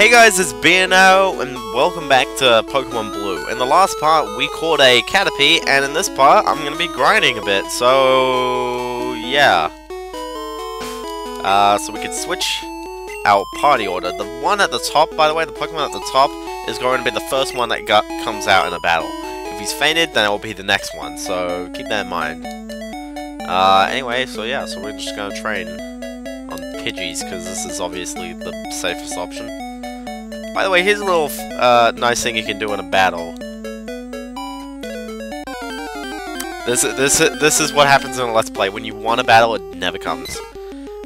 Hey guys, it's BNO, and welcome back to Pokemon Blue. In the last part, we caught a Caterpie, and in this part, I'm going to be grinding a bit, so... yeah. Uh, so we can switch our party order. The one at the top, by the way, the Pokemon at the top, is going to be the first one that got, comes out in a battle. If he's fainted, then it will be the next one, so keep that in mind. Uh, anyway, so yeah, so we're just going to train on Pidgeys, because this is obviously the safest option. By the way, here's a little uh, nice thing you can do in a battle. This this this is what happens in a Let's Play. When you want a battle, it never comes.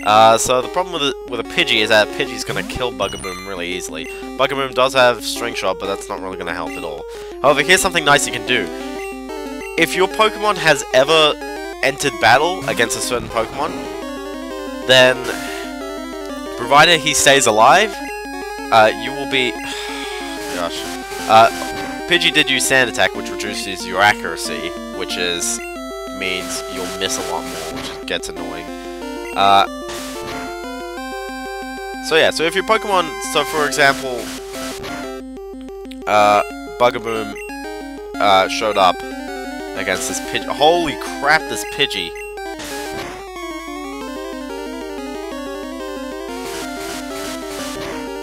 Uh, so the problem with a, with a Pidgey is that Pidgey's gonna kill Bugaboom really easily. Bugaboom does have String Shot, but that's not really gonna help at all. However, here's something nice you can do. If your Pokemon has ever entered battle against a certain Pokemon, then, provided he stays alive, uh, you will be... Gosh. Uh, Pidgey did use Sand Attack, which reduces your accuracy, which is... means you'll miss a lot more, which gets annoying. Uh, so yeah, so if your Pokemon... So for example... Uh, Bugaboom uh, showed up against this Pidgey. Holy crap, this Pidgey.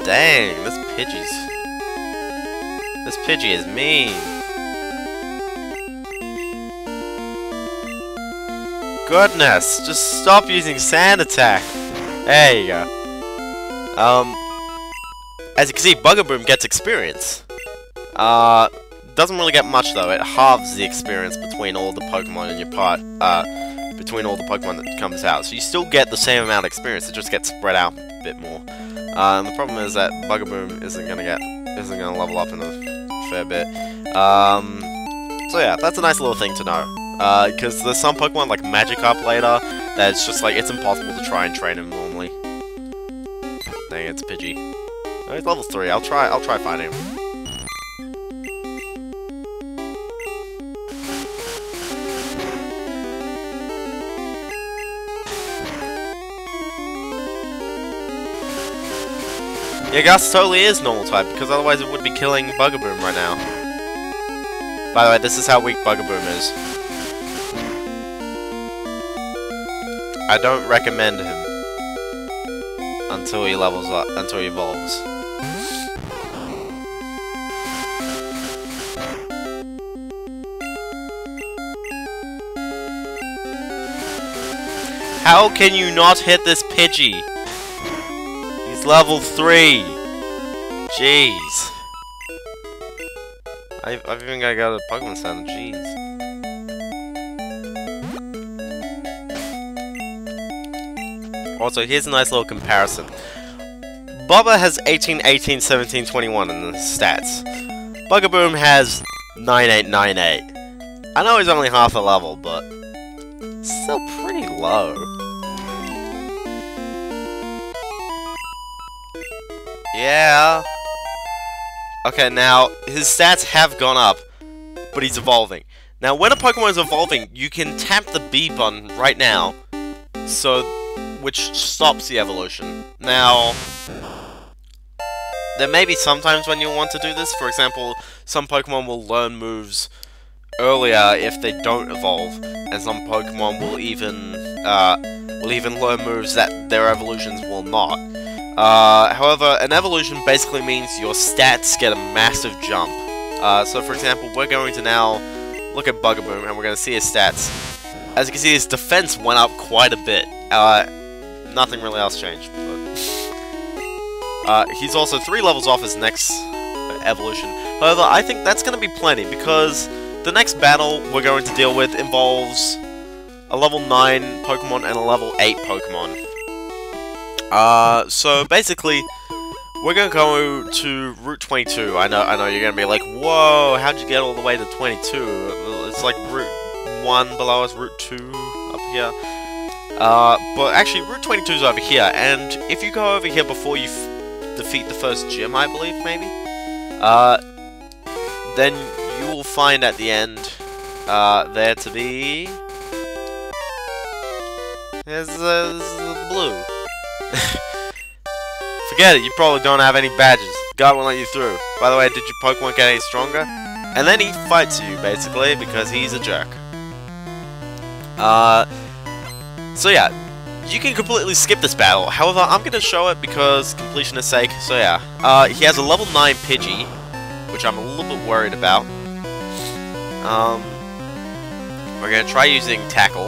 Dang, this Pidgey's... This Pidgey is mean. Goodness, just stop using Sand Attack. There you go. Um, as you can see, Bugaboom gets experience. Uh, doesn't really get much though. It halves the experience between all the Pokemon in your part. Uh, between all the Pokemon that comes out. So you still get the same amount of experience. It just gets spread out a bit more. And the problem is that Bugaboom isn't gonna get isn't gonna level up in a fair bit. Um, so yeah, that's a nice little thing to know. Because uh, there's some Pokemon like Magikarp later that it's just like it's impossible to try and train him normally. Dang, it's Pidgey. Oh, he's level three. I'll try. I'll try finding him. Yeah, Gust totally is normal type, because otherwise it would be killing Bugaboom right now. By the way, this is how weak Bugaboom is. I don't recommend him until he levels up, until he evolves. How can you not hit this Pidgey? He's level 3! Jeez. I've, I've even got a Pokemon sound, jeez. Also, here's a nice little comparison. Bubba has 18, 18, 17, 21 in the stats. Bugaboom has 9898. I know he's only half a level, but still pretty low. Yeah. Okay, now, his stats have gone up, but he's evolving. Now, when a Pokemon is evolving, you can tap the B button right now, so, which stops the evolution. Now, there may be sometimes when you'll want to do this. For example, some Pokemon will learn moves earlier if they don't evolve, and some Pokemon will even, uh, will even learn moves that their evolutions will not. Uh, however, an evolution basically means your stats get a massive jump. Uh, so for example, we're going to now look at Bugaboom and we're going to see his stats. As you can see, his defense went up quite a bit. Uh, nothing really else changed. But, uh, he's also three levels off his next evolution. However, I think that's going to be plenty because the next battle we're going to deal with involves a level 9 Pokemon and a level 8 Pokemon. Uh, so basically, we're gonna go to Route 22. I know, I know you're gonna be like, whoa, how'd you get all the way to 22? It's like Route 1 below us, Route 2 up here. Uh, but actually, Route 22 is over here, and if you go over here before you defeat the first gym, I believe, maybe, uh, then you will find at the end, uh, there to be... There's, uh, there's blue. Forget it, you probably don't have any badges. God won't let you through. By the way, did your Pokemon get any stronger? And then he fights you, basically, because he's a jerk. Uh, so yeah, you can completely skip this battle. However, I'm going to show it because completionist sake. So yeah, uh, he has a level 9 Pidgey, which I'm a little bit worried about. Um, we're going to try using Tackle.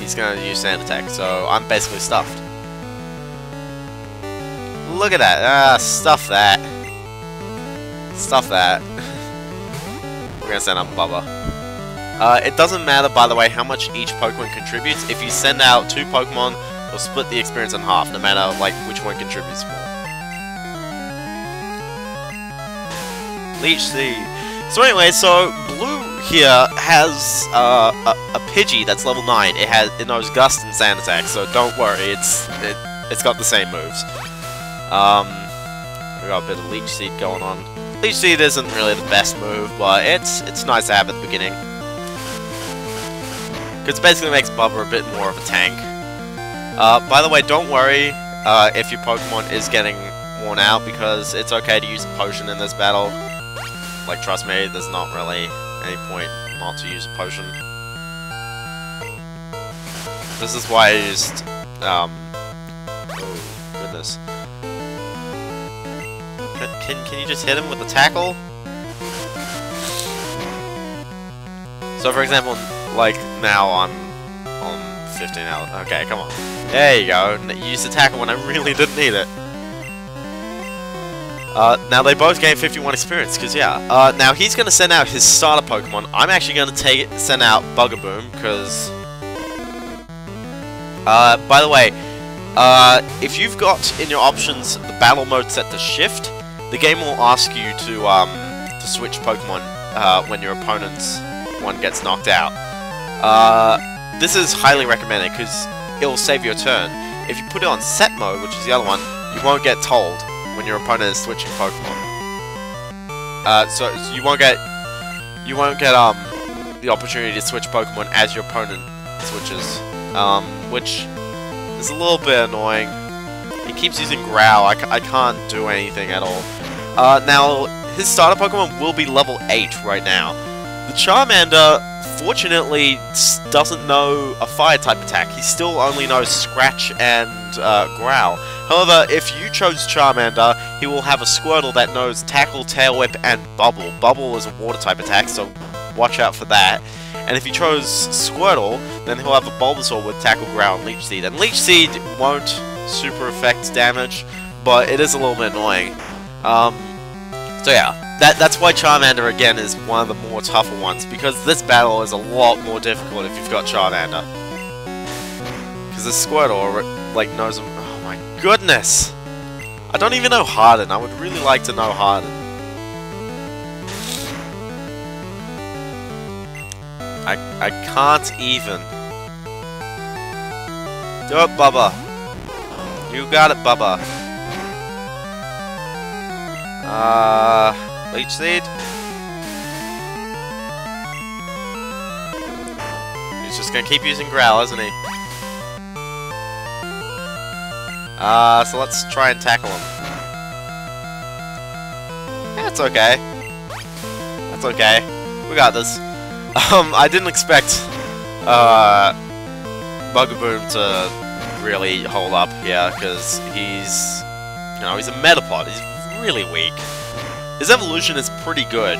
He's going to use Sand Attack, so I'm basically stuffed. Look at that. Ah, stuff that. Stuff that. we're to send out Bubba. Uh, it doesn't matter, by the way, how much each Pokemon contributes. If you send out two Pokemon, it'll split the experience in half, no matter like which one contributes more. Leech Seed. So anyway, so Blue here has uh, a, a Pidgey that's level 9. It has it knows Gust and Sand Attack, so don't worry, it's it, it's got the same moves. Um, we got a bit of Leech Seed going on. Leech Seed isn't really the best move, but it's it's nice to have at the beginning. Because it basically makes Bubba a bit more of a tank. Uh, by the way, don't worry uh, if your Pokemon is getting worn out, because it's okay to use a potion in this battle. Like, trust me, there's not really any point not to use a potion. This is why I used, um, oh, goodness. Can, can, you just hit him with the tackle? So, for example, like, now I'm on 15 out. Okay, come on. There you go. Use the tackle when I really didn't need it. Uh, now they both gain 51 experience, because yeah. Uh, now he's going to send out his starter Pokemon. I'm actually going to take send out Bugaboom, because... Uh, by the way, uh, if you've got in your options the battle mode set to shift, the game will ask you to, um, to switch Pokemon, uh, when your opponent's one gets knocked out. Uh, this is highly recommended because it will save your turn. If you put it on set mode, which is the other one, you won't get told when your opponent is switching Pokemon. Uh, so, you won't get you won't get um the opportunity to switch Pokemon as your opponent switches, um, which is a little bit annoying. He keeps using Growl. I, I can't do anything at all. Uh, now his starter Pokemon will be level 8 right now. The Charmander fortunately doesn't know a fire type attack. He still only knows Scratch and uh, Growl. However, if you chose Charmander, he will have a Squirtle that knows Tackle, Tail Whip, and Bubble. Bubble is a water type attack, so watch out for that. And if you chose Squirtle, then he'll have a Bulbasaur with Tackle, Growl, and Leech Seed. And Leech Seed won't super affect damage, but it is a little bit annoying. Um, so yeah, that that's why Charmander again is one of the more tougher ones because this battle is a lot more difficult if you've got Charmander. Because the Squirtle like knows. Oh my goodness! I don't even know Harden. I would really like to know Harden. I I can't even. Do it, Bubba. You got it, Bubba. Uh, Leech Seed. He's just gonna keep using Growl, isn't he? Uh, so let's try and tackle him. That's okay. That's okay. We got this. Um, I didn't expect, uh, Bugaboom to really hold up here, because he's, you know, he's a Metapod. He's really weak. His evolution is pretty good,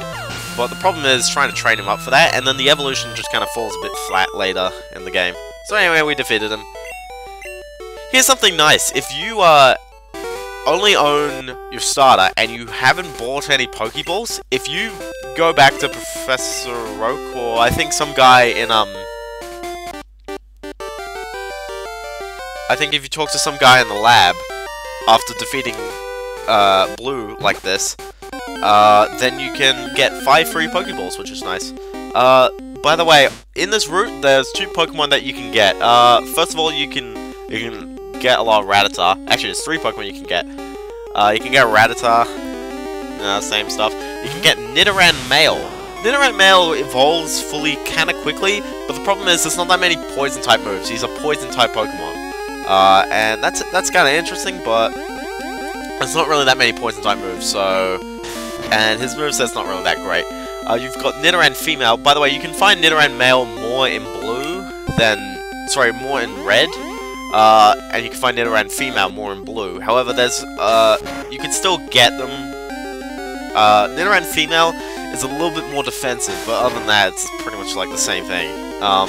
but the problem is trying to train him up for that, and then the evolution just kind of falls a bit flat later in the game. So anyway, we defeated him. Here's something nice. If you uh, only own your starter and you haven't bought any Pokeballs, if you go back to Professor Oak, or I think some guy in, um... I think if you talk to some guy in the lab, after defeating uh, blue like this, uh, then you can get 5 free Pokeballs, which is nice. Uh, by the way, in this route, there's two Pokemon that you can get. Uh, first of all, you can you can get a lot of Rattata. Actually, there's three Pokemon you can get. Uh, you can get Rattata, uh, same stuff. You can get Nidoran Male. Nidoran Male evolves fully kinda quickly, but the problem is there's not that many Poison-type moves. He's a Poison-type Pokemon. Uh, and that's that's kinda interesting, but there's not really that many poison type moves, so... And his moveset's not really that great. Uh, you've got Nidoran female. By the way, you can find Nidoran male more in blue than... Sorry, more in red. Uh, and you can find Nidoran female more in blue. However, there's... Uh, you can still get them. Uh, Nidoran female is a little bit more defensive, but other than that, it's pretty much like the same thing. Um...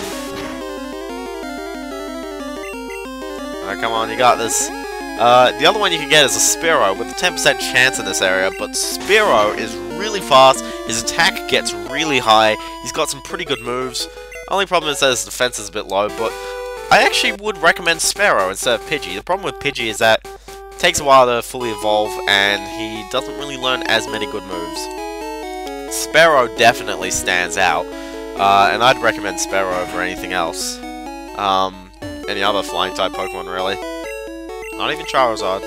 Alright, come on, you got this. Uh, the other one you can get is a Spearow with a 10% chance in this area, but Spearow is really fast, his attack gets really high, he's got some pretty good moves. Only problem is that his defense is a bit low, but I actually would recommend Spearow instead of Pidgey. The problem with Pidgey is that it takes a while to fully evolve, and he doesn't really learn as many good moves. Spearow definitely stands out, uh, and I'd recommend Spearow over anything else. Um, any other flying-type Pokemon, really. Not even Charizard.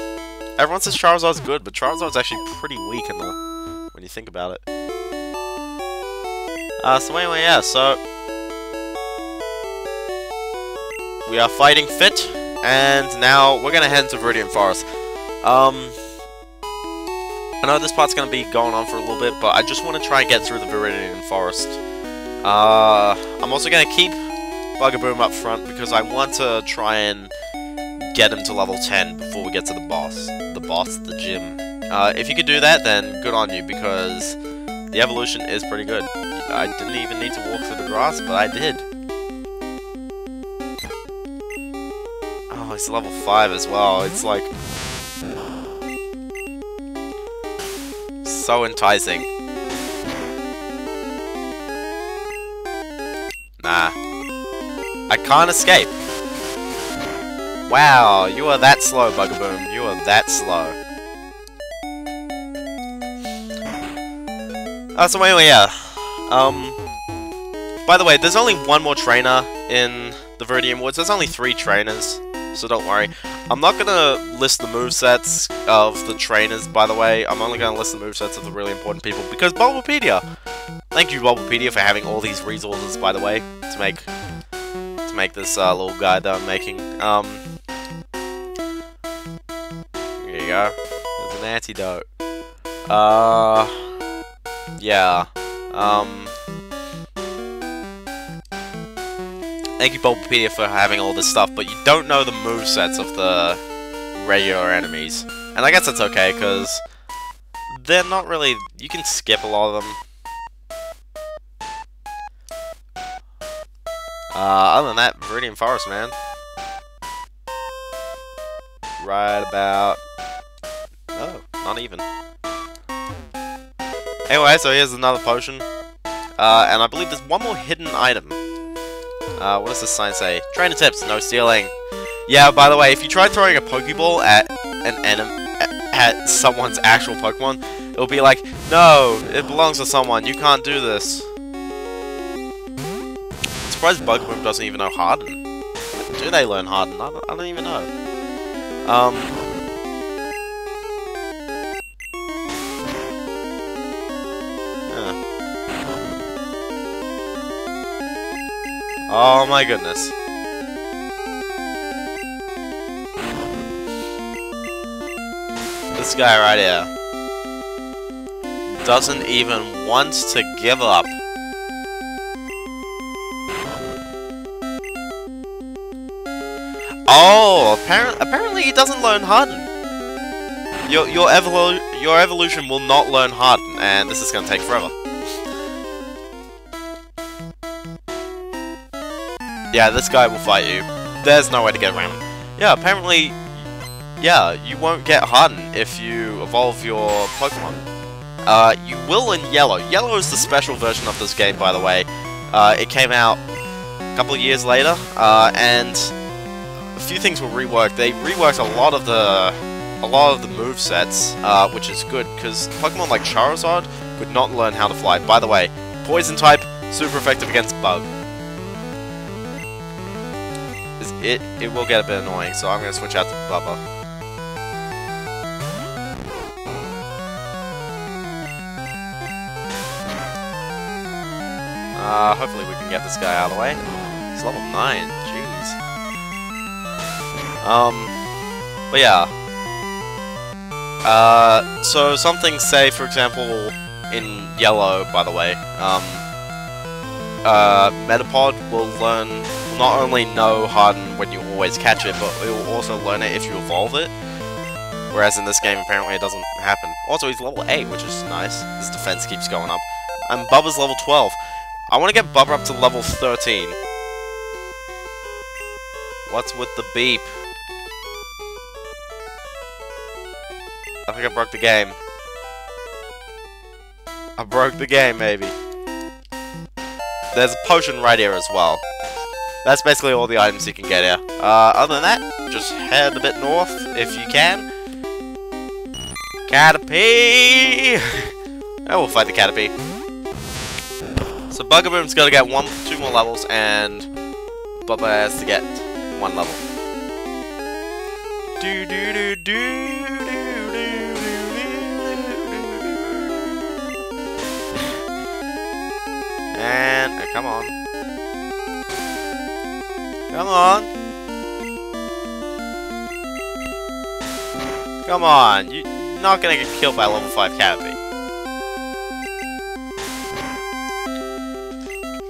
Everyone says Charizard's good, but Charizard's actually pretty weak in the when you think about it. Uh, so anyway, yeah, so... We are fighting Fit, and now we're gonna head into Viridian Forest. Um... I know this part's gonna be going on for a little bit, but I just want to try and get through the Viridian Forest. Uh, I'm also gonna keep Bugaboom up front, because I want to try and get him to level 10 before we get to the boss. The boss, the gym. Uh, if you could do that, then good on you, because the evolution is pretty good. I didn't even need to walk through the grass, but I did. Oh, it's level 5 as well. It's like... So enticing. I can't escape. Wow, you are that slow, Bugaboom. You are that slow. Uh, so anyway, yeah. Um, by the way, there's only one more trainer in the Viridian Woods. There's only three trainers, so don't worry. I'm not gonna list the movesets of the trainers, by the way. I'm only gonna list the movesets of the really important people, because Bulbapedia! Thank you, Bulbapedia, for having all these resources, by the way, to make to make this uh, little guide that I'm making. Um, here you go. There's an antidote. Uh, yeah. Um, thank you, Bulbapedia, for having all this stuff, but you don't know the movesets of the regular enemies. And I guess that's okay, because they're not really... You can skip a lot of them. Other than that, Viridian Forest, man. Right about Oh, not even. Anyway, so here's another potion. Uh, and I believe there's one more hidden item. Uh, what does this sign say? Trainer tips, no stealing. Yeah, by the way, if you try throwing a Pokeball at an enemy, at someone's actual Pokemon, it'll be like, no, it belongs to someone, you can't do this. Surprised Bugboom doesn't even know Harden. Do they learn Harden? I don't, I don't even know. Um, Oh my goodness. This guy right here doesn't even want to give up. Oh, apparently, apparently he doesn't learn Harden. Your your evolu your evolution will not learn Harden, and this is gonna take forever. Yeah, this guy will fight you. There's no way to get around him. Yeah, apparently, yeah, you won't get Harden if you evolve your Pokemon. Uh, you will in Yellow. Yellow is the special version of this game, by the way. Uh, it came out a couple years later, uh, and few things were reworked. They reworked a lot of the a lot of the move sets, uh, which is good because Pokemon like Charizard could not learn how to fly. By the way, Poison type, super effective against Bug. it, it will get a bit annoying, so I'm going to switch out to Bubba. Uh, hopefully we can get this guy out of the way. He's level 9, jeez. Um, but yeah. Uh, so something, say, for example, in yellow, by the way, um, uh, Metapod will learn, will not only know Harden when you always catch it, but it will also learn it if you evolve it. Whereas in this game, apparently it doesn't happen. Also, he's level 8, which is nice. His defense keeps going up. And Bubba's level 12. I want to get Bubba up to level 13. What's with the beep? I think I broke the game. I broke the game, maybe. There's a potion right here as well. That's basically all the items you can get here. Uh, other than that, just head a bit north if you can. Caterpie! I will fight the Caterpie. So Bugaboom's gotta get one, two more levels, and Bubba has to get one level. Do do do do do And uh, come on. Come on. Come on. You, are not gonna get killed by level 5 Caterpie.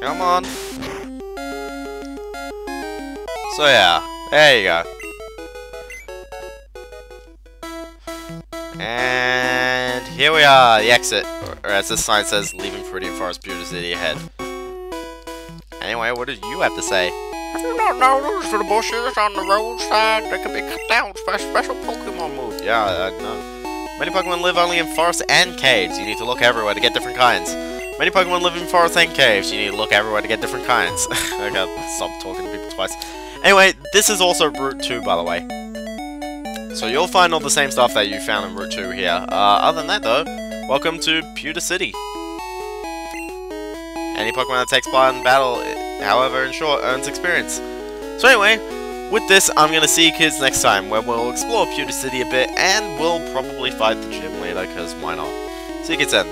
Come on. So yeah, there you go. And here we are, the exit. Or as this sign says, leaving Viridian Forest Pewter City ahead. Anyway, what did you have to say? Have you not noticed the bushes on the roadside? that can be cut down by special Pokemon moves. Yeah, I know. Many Pokemon live only in forests and caves. You need to look everywhere to get different kinds. Many Pokemon live in forests and caves. You need to look everywhere to get different kinds. I gotta stop talking to people twice. Anyway, this is also Route 2, by the way. So you'll find all the same stuff that you found in Route 2 here. Uh, other than that, though, welcome to Pewter City. Any Pokemon that takes part in battle, however, in short, earns experience. So anyway, with this, I'm going to see you kids next time, where we'll explore Pewter City a bit, and we'll probably fight the gym leader, because why not? See you kids then.